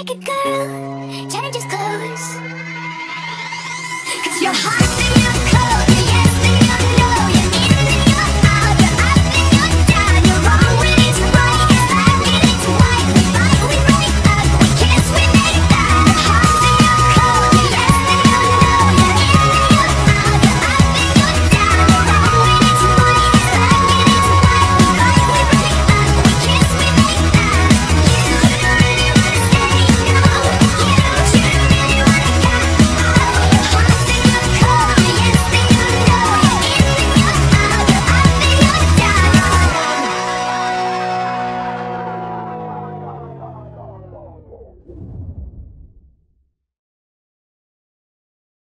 like a girl, changes clothes. Cause your heart.